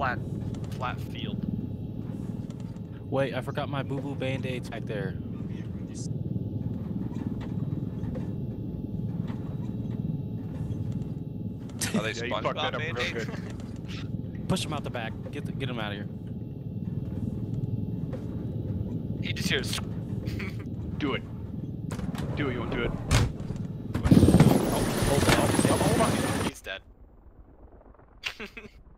flat, flat field. Wait, I forgot my boo boo band aids back there. Are they Yeah, SpongeBob band-aids? Push them out the back. Get the, get him out of here. He just hears. Do it. Do it, you won't do it. Hold on. oh. He's dead.